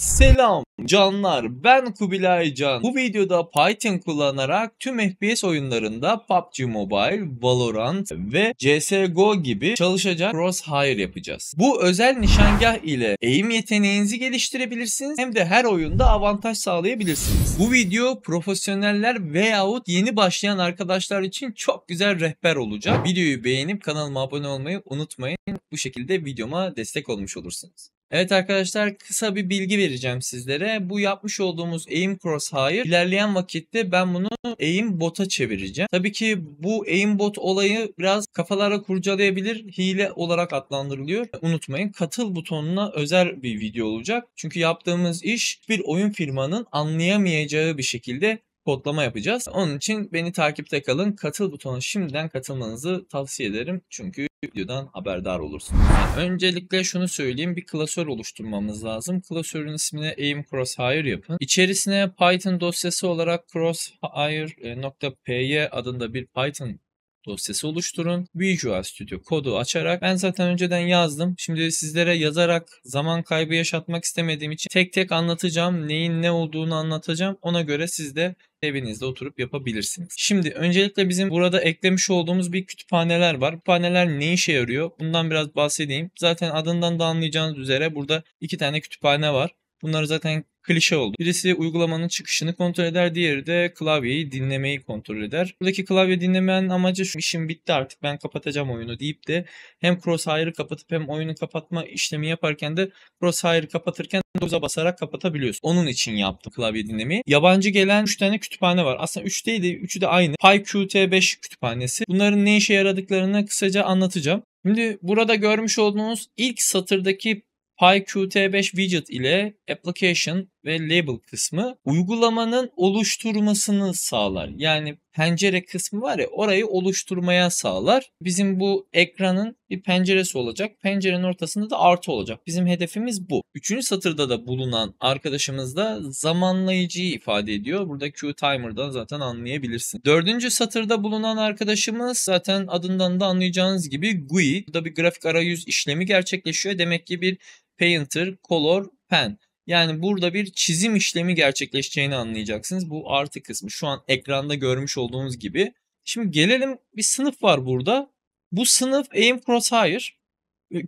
Selam canlar ben Kubilay Can. Bu videoda Python kullanarak tüm FPS oyunlarında PUBG Mobile, Valorant ve CSGO gibi çalışacak crosshair yapacağız. Bu özel nişangah ile eğim yeteneğinizi geliştirebilirsiniz hem de her oyunda avantaj sağlayabilirsiniz. Bu video profesyoneller veyahut yeni başlayan arkadaşlar için çok güzel rehber olacak. Videoyu beğenip kanalıma abone olmayı unutmayın. Bu şekilde videoma destek olmuş olursunuz. Evet arkadaşlar kısa bir bilgi vereceğim sizlere. Bu yapmış olduğumuz aim crosshair ilerleyen vakitte ben bunu aim bot'a çevireceğim. Tabii ki bu aim bot olayı biraz kafalara kurcalayabilir. Hile olarak adlandırılıyor. Unutmayın katıl butonuna özel bir video olacak. Çünkü yaptığımız iş bir oyun firmanın anlayamayacağı bir şekilde kodlama yapacağız. Onun için beni takipte kalın. Katıl butonuna şimdiden katılmanızı tavsiye ederim. Çünkü videodan haberdar olursunuz. Öncelikle şunu söyleyeyim. Bir klasör oluşturmamız lazım. Klasörün ismine aim crosshair yapın. İçerisine Python dosyası olarak crosshair.py adında bir Python dosyası oluşturun. Visual Studio kodu açarak ben zaten önceden yazdım. Şimdi sizlere yazarak zaman kaybı yaşatmak istemediğim için tek tek anlatacağım. Neyin ne olduğunu anlatacağım. Ona göre siz de evinizde oturup yapabilirsiniz. Şimdi öncelikle bizim burada eklemiş olduğumuz bir kütüphaneler var. Kütüphaneler ne işe yarıyor? Bundan biraz bahsedeyim. Zaten adından da anlayacağınız üzere burada iki tane kütüphane var. Bunlar zaten klişe oldu. Birisi uygulamanın çıkışını kontrol eder, diğeri de klavyeyi dinlemeyi kontrol eder. Buradaki klavye dinlemenin amacı şu işim bitti artık ben kapatacağım oyunu deyip de hem crosshair'ı kapatıp hem oyunu kapatma işlemi yaparken de crosshair'ı kapatırken 9'a basarak kapatabiliyorsun. Onun için yaptım klavye dinlemeyi. Yabancı gelen 3 tane kütüphane var. Aslında 3 değil de 3'ü de aynı. PyQt5 kütüphanesi. Bunların ne işe yaradıklarını kısaca anlatacağım. Şimdi burada görmüş olduğunuz ilk satırdaki PyQt5 widget ile application ve label kısmı uygulamanın oluşturmasını sağlar. Yani pencere kısmı var ya orayı oluşturmaya sağlar. Bizim bu ekranın bir penceresi olacak. Pencerenin ortasında da artı olacak. Bizim hedefimiz bu. Üçüncü satırda da bulunan arkadaşımız da zamanlayıcıyı ifade ediyor. Burada Q timer'dan zaten anlayabilirsin. Dördüncü satırda bulunan arkadaşımız zaten adından da anlayacağınız gibi GUI. Burada bir grafik arayüz işlemi gerçekleşiyor. Demek ki bir Painter, Color, Pen. Yani burada bir çizim işlemi gerçekleşeceğini anlayacaksınız. Bu artı kısmı şu an ekranda görmüş olduğunuz gibi. Şimdi gelelim bir sınıf var burada. Bu sınıf Aim Crosshair.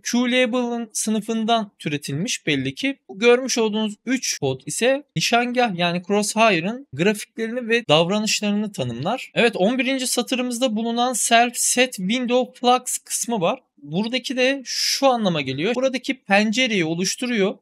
Q-Label'ın sınıfından türetilmiş belli ki. Görmüş olduğunuz 3 kod ise nişangah yani Crosshair'ın grafiklerini ve davranışlarını tanımlar. Evet 11. satırımızda bulunan Self Set Window Flux kısmı var. Buradaki de şu anlama geliyor. Buradaki pencereyi oluşturuyor.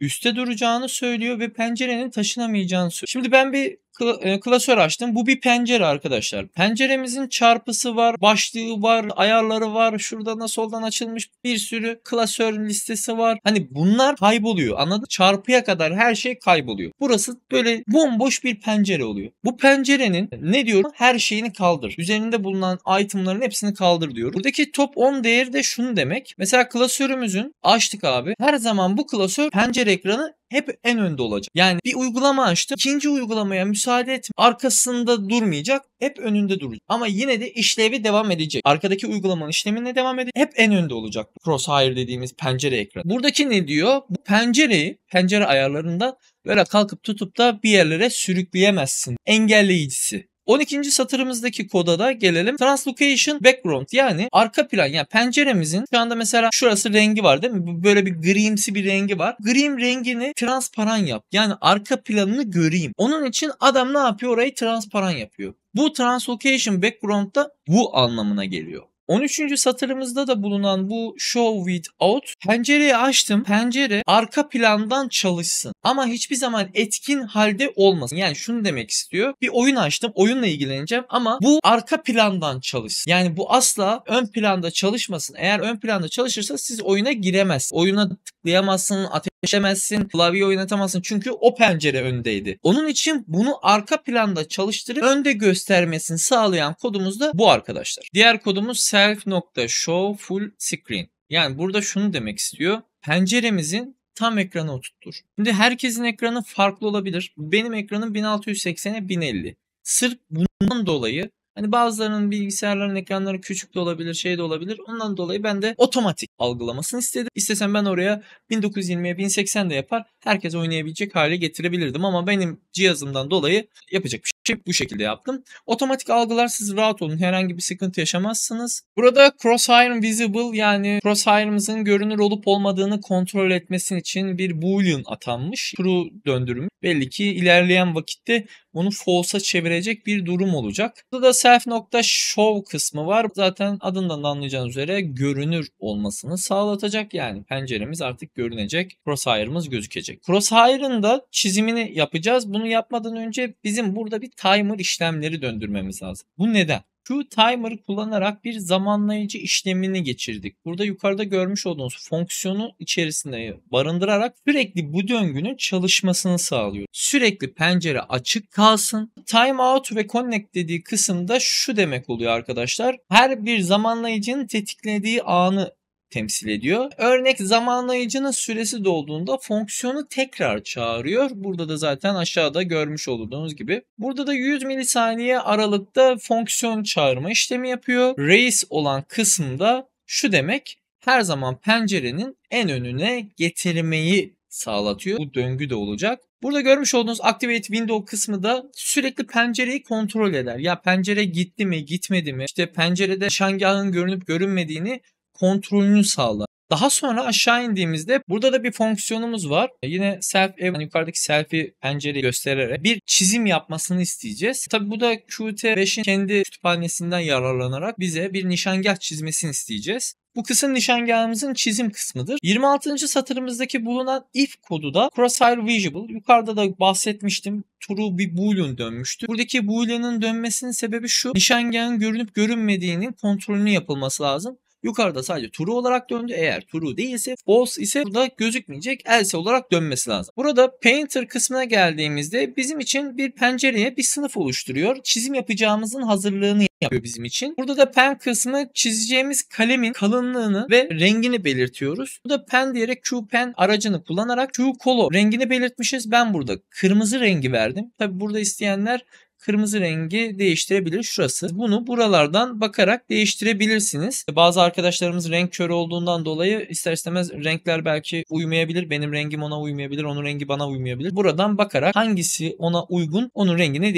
Üste duracağını söylüyor ve pencerenin taşınamayacağını söylüyor. Şimdi ben bir e, klasör açtım. Bu bir pencere arkadaşlar. Penceremizin çarpısı var, başlığı var, ayarları var. Şuradan da soldan açılmış bir sürü klasör listesi var. Hani bunlar kayboluyor. Anladın? Çarpıya kadar her şey kayboluyor. Burası böyle bomboş bir pencere oluyor. Bu pencerenin ne diyor? Her şeyini kaldır. Üzerinde bulunan itemların hepsini kaldır diyor. Buradaki top 10 değeri de şunu demek. Mesela klasörümüzün açtık abi. Her zaman bu klasör pencere ekranı hep en önde olacak. Yani bir uygulama açtım. İkinci uygulamaya müsaade et. Arkasında durmayacak. Hep önünde duracak. Ama yine de işlevi devam edecek. Arkadaki uygulamanın işlemine devam edecek. Hep en önde olacak. Crosshair dediğimiz pencere ekranı. Buradaki ne diyor? Bu pencereyi, pencere ayarlarında böyle kalkıp tutup da bir yerlere sürükleyemezsin. Engelleyicisi. 12. satırımızdaki koda da gelelim. Translocation background yani arka plan yani penceremizin şu anda mesela şurası rengi var değil mi? Böyle bir grimsi bir rengi var. Grim rengini transparan yap. Yani arka planını göreyim. Onun için adam ne yapıyor? Orayı transparan yapıyor. Bu translocation background da bu anlamına geliyor. 13. satırımızda da bulunan bu show without pencereyi açtım. Pencere arka plandan çalışsın. Ama hiçbir zaman etkin halde olmasın. Yani şunu demek istiyor. Bir oyun açtım. Oyunla ilgileneceğim ama bu arka plandan çalışsın. Yani bu asla ön planda çalışmasın. Eğer ön planda çalışırsa siz oyuna giremezsiniz. Oyuna tıklayamazsın, ateşlemezsin, klavye oynatamazsın. Çünkü o pencere öndeydi. Onun için bunu arka planda çalıştırıp önde göstermesini sağlayan kodumuz da bu arkadaşlar. Diğer kodumuz self.show full screen. Yani burada şunu demek istiyor. Penceremizin tam ekranı oturtur. Şimdi herkesin ekranı farklı olabilir. Benim ekranım 1680'e 1050. Sırf bundan dolayı Hani bazılarının bilgisayarların ekranları küçük de olabilir, şey de olabilir. Ondan dolayı ben de otomatik algılamasını istedim. İstesem ben oraya 1920'ye 1080 de yapar. Herkes oynayabilecek hale getirebilirdim ama benim cihazımdan dolayı yapacak bir şey bu şekilde yaptım. Otomatik algılar siz rahat olun. Herhangi bir sıkıntı yaşamazsınız. Burada crosshair visible yani crosshair'ımızın görünür olup olmadığını kontrol etmesi için bir boolean atanmış. True döndürüm. Belli ki ilerleyen vakitte bunu false'a çevirecek bir durum olacak. Burada da self nokta show kısmı var. Zaten adından da anlayacağınız üzere görünür olmasını sağlatacak. Yani penceremiz artık görünecek. Crosshair'ımız gözükecek. Crosshair'ın da çizimini yapacağız. Bunu yapmadan önce bizim burada bir timer işlemleri döndürmemiz lazım. Bu neden? Q timer kullanarak bir zamanlayıcı işlemini geçirdik. Burada yukarıda görmüş olduğunuz fonksiyonu içerisinde barındırarak sürekli bu döngünün çalışmasını sağlıyor. Sürekli pencere açık kalsın. Timeout ve connect dediği kısımda şu demek oluyor arkadaşlar. Her bir zamanlayıcının tetiklediği anı temsil ediyor. Örnek zamanlayıcının süresi dolduğunda fonksiyonu tekrar çağırıyor. Burada da zaten aşağıda görmüş olduğunuz gibi. Burada da 100 milisaniye aralıkta fonksiyon çağırma işlemi yapıyor. Race olan kısımda şu demek her zaman pencerenin en önüne getirmeyi sağlatıyor. Bu döngü de olacak. Burada görmüş olduğunuz Activate Window kısmı da sürekli pencereyi kontrol eder. Ya pencere gitti mi gitmedi mi? İşte pencerede şangahın görünüp görünmediğini kontrolünü sağlar. Daha sonra aşağı indiğimizde burada da bir fonksiyonumuz var. Yine self yani yukarıdaki selfie pencereyi göstererek bir çizim yapmasını isteyeceğiz. Tabi bu da Qt5'in kendi kütüphanesinden yararlanarak bize bir nişangah çizmesini isteyeceğiz. Bu kısım nişangahımızın çizim kısmıdır. 26. satırımızdaki bulunan if kodu da crosshair visible. Yukarıda da bahsetmiştim. True bir boolean dönmüştü. Buradaki boolean'ın dönmesinin sebebi şu. Nişangahın görünüp görünmediğinin kontrolünü yapılması lazım. Yukarıda sadece true olarak döndü. Eğer true değilse false ise burada gözükmeyecek else olarak dönmesi lazım. Burada painter kısmına geldiğimizde bizim için bir pencereye bir sınıf oluşturuyor. Çizim yapacağımızın hazırlığını yapıyor bizim için. Burada da pen kısmı çizeceğimiz kalemin kalınlığını ve rengini belirtiyoruz. Burada pen diyerek Q pen aracını kullanarak Q color rengini belirtmişiz. Ben burada kırmızı rengi verdim. Tabi burada isteyenler kırmızı rengi değiştirebilir şurası. Bunu buralardan bakarak değiştirebilirsiniz. Bazı arkadaşlarımız renk körü olduğundan dolayı ister istemez renkler belki uymayabilir. Benim rengim ona uymayabilir. Onun rengi bana uymayabilir. Buradan bakarak hangisi ona uygun onun rengini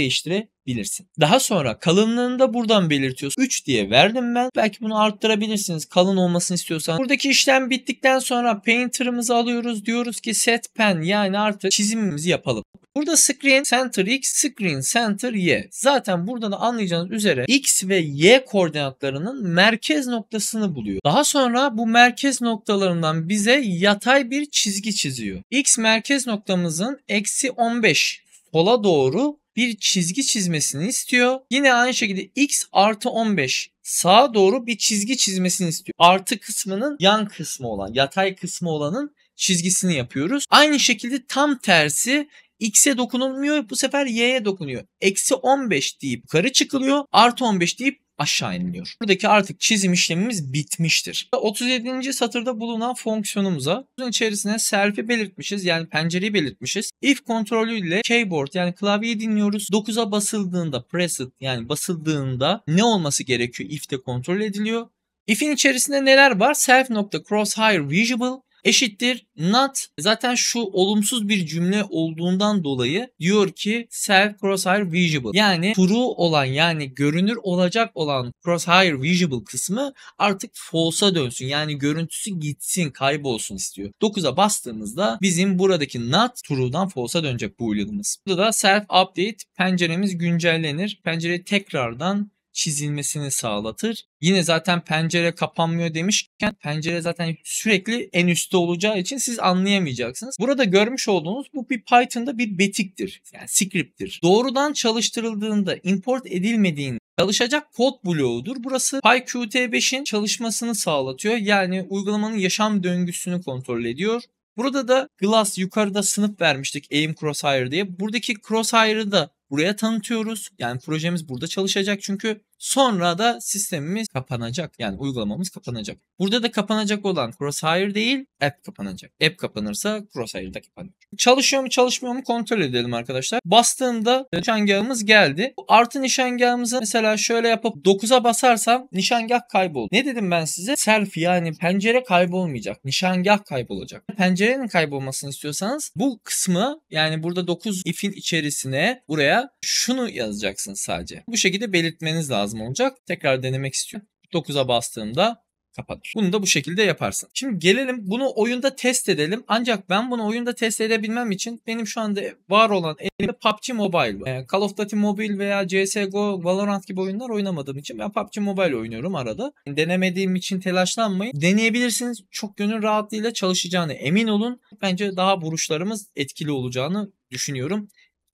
değiştirebilirsin. Daha sonra kalınlığını da buradan belirtiyorsun. 3 diye verdim ben. Belki bunu arttırabilirsiniz. Kalın olmasını istiyorsan. Buradaki işlem bittikten sonra painter'ımızı alıyoruz. Diyoruz ki set pen yani artık çizimimizi yapalım. Burada screen center x, screen center y. Zaten burada da anlayacağınız üzere x ve y koordinatlarının merkez noktasını buluyor. Daha sonra bu merkez noktalarından bize yatay bir çizgi çiziyor. x merkez noktamızın eksi 15 sola doğru bir çizgi çizmesini istiyor. Yine aynı şekilde x artı 15 sağa doğru bir çizgi çizmesini istiyor. Artı kısmının yan kısmı olan, yatay kısmı olanın çizgisini yapıyoruz. Aynı şekilde tam tersi x'e dokunulmuyor bu sefer y'ye dokunuyor. Eksi 15 deyip yukarı çıkılıyor artı 15 deyip aşağı iniliyor. Buradaki artık çizim işlemimiz bitmiştir. 37. satırda bulunan fonksiyonumuza bunun içerisine self'i belirtmişiz yani pencereyi belirtmişiz. If kontrolüyle keyboard yani klavyeyi dinliyoruz. 9'a basıldığında pressed yani basıldığında ne olması gerekiyor if'te kontrol ediliyor. If'in içerisinde neler var? Self nokta crosshair visible eşittir not zaten şu olumsuz bir cümle olduğundan dolayı diyor ki self crosshair visible yani true olan yani görünür olacak olan crosshair visible kısmı artık false'a dönsün yani görüntüsü gitsin kaybolsun istiyor. 9'a bastığımızda bizim buradaki not true'dan false'a dönecek bu boolean'ımız. Burada da self update penceremiz güncellenir. Pencere tekrardan çizilmesini sağlatır. Yine zaten pencere kapanmıyor demişken pencere zaten sürekli en üstte olacağı için siz anlayamayacaksınız. Burada görmüş olduğunuz bu bir Python'da bir betiktir. Yani script'tir. Doğrudan çalıştırıldığında import edilmediğinde çalışacak kod bloğudur. Burası PyQt5'in çalışmasını sağlatıyor. Yani uygulamanın yaşam döngüsünü kontrol ediyor. Burada da Glass yukarıda sınıf vermiştik aim crosshair diye. Buradaki crosshair'ı da buraya tanıtıyoruz. Yani projemiz burada çalışacak çünkü Sonra da sistemimiz kapanacak. Yani uygulamamız kapanacak. Burada da kapanacak olan Crosshair değil app kapanacak. App kapanırsa Crosshair da kapanır. Çalışıyor mu çalışmıyor mu kontrol edelim arkadaşlar. Bastığımda nişangahımız geldi. Artı nişangahımızı mesela şöyle yapıp 9'a basarsam nişangah kayboldu. Ne dedim ben size? Selfie yani pencere kaybolmayacak. Nişangah kaybolacak. Pencerenin kaybolmasını istiyorsanız bu kısmı yani burada 9 ifin içerisine buraya şunu yazacaksınız sadece. Bu şekilde belirtmeniz lazım olacak. Tekrar denemek istiyorum. 9'a bastığımda kapanır. Bunu da bu şekilde yaparsın. Şimdi gelelim bunu oyunda test edelim. Ancak ben bunu oyunda test edebilmem için benim şu anda var olan elimde PUBG Mobile var. Call of Duty Mobile veya CSGO, Valorant gibi oyunlar oynamadığım için ben PUBG Mobile oynuyorum arada. Denemediğim için telaşlanmayın. Deneyebilirsiniz. Çok gönül rahatlığıyla çalışacağını emin olun. Bence daha vuruşlarımız etkili olacağını düşünüyorum.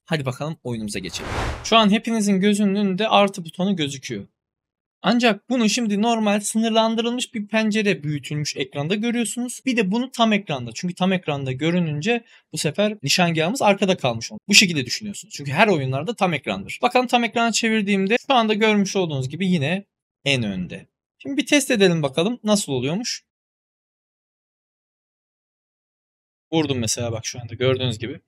Hadi bakalım oyunumuza geçelim. Şu an hepinizin gözünün önünde artı butonu gözüküyor. Ancak bunu şimdi normal sınırlandırılmış bir pencere büyütülmüş ekranda görüyorsunuz. Bir de bunu tam ekranda. Çünkü tam ekranda görününce bu sefer nişangahımız arkada kalmış olur. Bu şekilde düşünüyorsunuz. Çünkü her oyunlarda tam ekrandır. Bakalım tam ekrana çevirdiğimde şu anda görmüş olduğunuz gibi yine en önde. Şimdi bir test edelim bakalım nasıl oluyormuş. Vurdum mesela bak şu anda gördüğünüz gibi.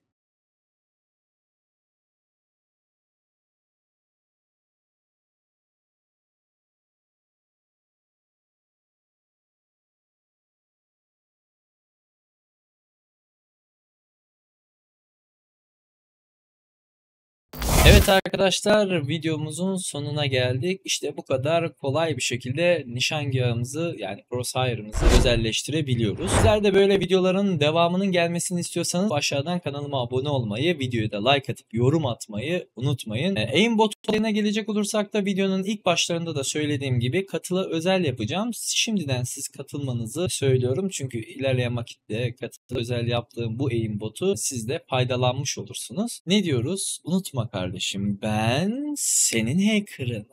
Evet arkadaşlar videomuzun sonuna geldik. İşte bu kadar kolay bir şekilde nişangahımızı yani crosshair'ımızı özelleştirebiliyoruz. Sizler de böyle videoların devamının gelmesini istiyorsanız aşağıdan kanalıma abone olmayı, videoya da like atıp yorum atmayı unutmayın. E, aimbot olayına gelecek olursak da videonun ilk başlarında da söylediğim gibi katıla özel yapacağım. Şimdiden siz katılmanızı söylüyorum. Çünkü ilerleyen vakitte katıla özel yaptığım bu aimbotu siz de faydalanmış olursunuz. Ne diyoruz? Unutma kardeşim kardeşim ben senin hacker'ınım.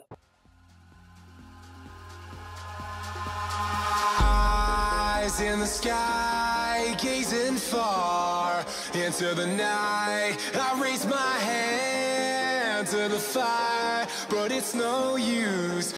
Eyes in the sky, gazing far into the night. I raise my hand to the fire, but it's no use.